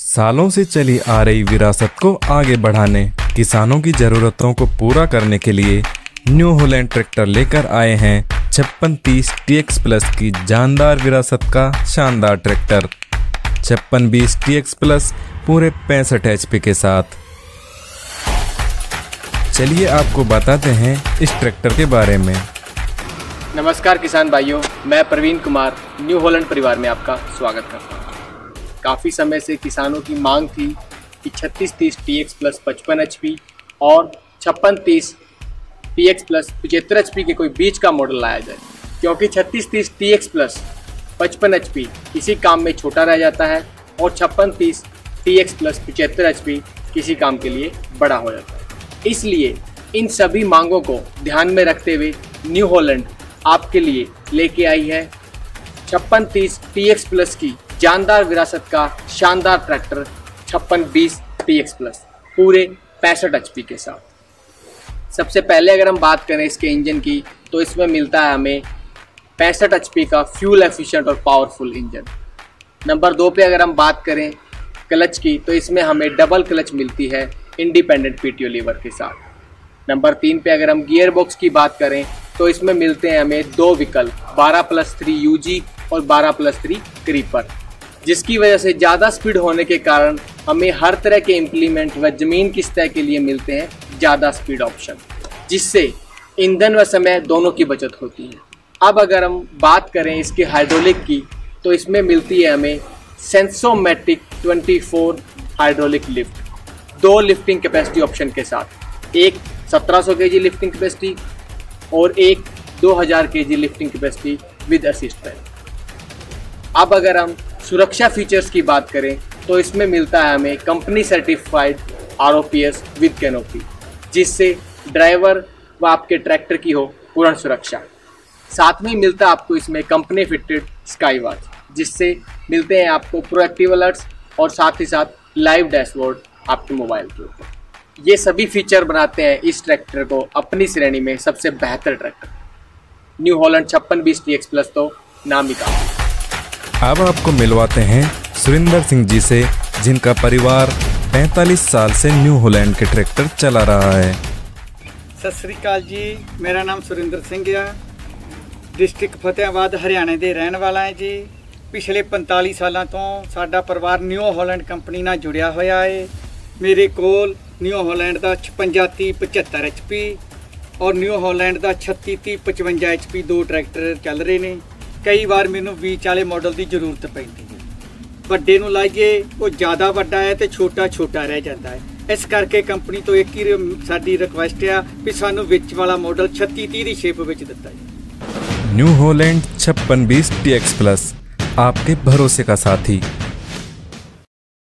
सालों से चली आ रही विरासत को आगे बढ़ाने, किसानों की जरूरतों को पूरा करने के लिए न्यू होलैंड ट्रैक्टर लेकर आए हैं छप्पन तीस टी एक्स प्लस की जानदार विरासत का शानदार ट्रैक्टर। छप्पन बीस टी एक्स प्लस पूरे पैंसठ एच के साथ। चलिए आपको बताते हैं इस ट्रैक्टर के बारे में। नमस्कार किसान भाइयों, मैं प्रवीण कुमार, न्यू होलैंड परिवार में आपका स्वागत करता हूँ। काफ़ी समय से किसानों की मांग थी कि छत्तीस तीस टी एक्स प्लस पचपन एच पी और छप्पन तीस टी एक्स प्लस पचहत्तर एच पी के कोई बीच का मॉडल लाया जाए। क्योंकि छत्तीस तीस टी एक्स प्लस पचपन एच पी किसी काम में छोटा रह जाता है और छप्पन तीस टी एक्स प्लस पचहत्तर एच पी किसी काम के लिए बड़ा हो जाता है। इसलिए इन सभी मांगों को ध्यान में रखते हुए न्यू हॉलैंड आपके लिए लेके आई है छप्पन तीस टी एक्स प्लस की जानदार विरासत का शानदार ट्रैक्टर छप्पन बीस टी एक्स प्लस पूरे पैंसठ एच के साथ। सबसे पहले अगर हम बात करें इसके इंजन की तो इसमें मिलता है हमें पैंसठ एच का फ्यूल एफिशिएंट और पावरफुल इंजन। नंबर दो पे अगर हम बात करें क्लच की तो इसमें हमें डबल क्लच मिलती है इंडिपेंडेंट पीटीओ लीवर के साथ। नंबर तीन पे अगर हम गियर बॉक्स की बात करें तो इसमें मिलते हैं हमें दो विकल्प 12 प्लस थ्री यू और 12 प्लस थ्री क्रीपर जिसकी वजह से ज़्यादा स्पीड होने के कारण हमें हर तरह के इम्प्लीमेंट व ज़मीन की सतह के लिए मिलते हैं ज़्यादा स्पीड ऑप्शन, जिससे ईंधन व समय दोनों की बचत होती है। अब अगर हम बात करें इसके हाइड्रोलिक की तो इसमें मिलती है हमें सेंसोमेटिक 24 हाइड्रोलिक लिफ्ट दो लिफ्टिंग कैपेसिटी ऑप्शन के साथ। एक 1700 केजी लिफ्टिंग कैपेसिटी और एक 2000 K G lifting capacity with assistant अब अगर हम सुरक्षा फीचर्स की बात करें तो इसमें मिलता है हमें company certified R O P S with canopy जिससे ड्राइवर व आपके ट्रैक्टर की हो पूर्ण सुरक्षा। साथ में मिलता है आपको इसमें कंपनी फिटेड स्काई वॉच जिससे मिलते हैं आपको प्रोएक्टिव अलर्ट्स और साथ ही साथ लाइव डैशबोर्ड आपके मोबाइल के ऊपर। ये सभी फीचर बनाते हैं इस ट्रैक्टर को अपनी श्रेणी में सबसे बेहतर ट्रैक्टर न्यू हॉलैंड छप्पन बीस टी एक्स प्लस तो नाम ही काम अब आपको मिलवाते हैं सुरिंदर सिंह जी से जिनका परिवार 45 साल से न्यू होलैंड के ट्रैक्टर चला रहा है ਸਤਿ ਸ੍ਰੀ ਅਕਾਲ ਜੀ ਮੇਰਾ ਨਾਮ ਸੁਰਿੰਦਰ ਸਿੰਘ ਆ ਡਿਸਟ੍ਰਿਕਟ ਫਤਿਆਬਾਦ ਹਰਿਆਣੇ ਦੇ ਰਹਿਣ ਵਾਲਾ ਹਾਂ ਜੀ ਪਿਛਲੇ 45 ਸਾਲਾਂ ਤੋਂ ਸਾਡਾ ਪਰਿਵਾਰ ਨਿਊ ਹਾਲੈਂਡ ਕੰਪਨੀ ਨਾਲ ਜੁੜਿਆ ਹੋਇਆ ਹੈ ਮੇਰੇ ਕੋਲ ਨਿਊ ਹਾਲੈਂਡ ਦਾ 5630 75 HP ਔਰ ਨਿਊ ਹਾਲੈਂਡ ਦਾ 3630 55 HP ਦੋ ਟਰੈਕਟਰ ਚੱਲ ਰਹੇ ਨੇ ਕਈ ਵਾਰ ਮੈਨੂੰ 20 ਵਾਲੇ ਮਾਡਲ ਦੀ ਜ਼ਰੂਰਤ ਪੈਂਦੀ ਹੈ। ਵੱਡੇ ਨੂੰ ਲਾਈਏ, ਉਹ ਜ਼ਿਆਦਾ ਵੱਡਾ ਹੈ ਤੇ ਛੋਟਾ ਛੋਟਾ ਰਹਿ ਜਾਂਦਾ ਹੈ। ਇਸ ਕਰਕੇ ਕੰਪਨੀ ਤੋਂ ਇੱਕ ਹੀ ਸਾਡੀ ਰਿਕੁਐਸਟ ਆ ਵੀ ਸਾਨੂੰ ਵਿੱਚ ਵਾਲਾ ਮਾਡਲ 3630 ਦੀ ਸ਼ੇਪ ਵਿੱਚ ਦਿੱਤਾ ਜਾਏ ਨਿਊ ਹੋਲੈਂਡ 5620 TX+ ਆਪਕੇ ਭਰੋਸੇ ਦਾ ਸਾਥੀ।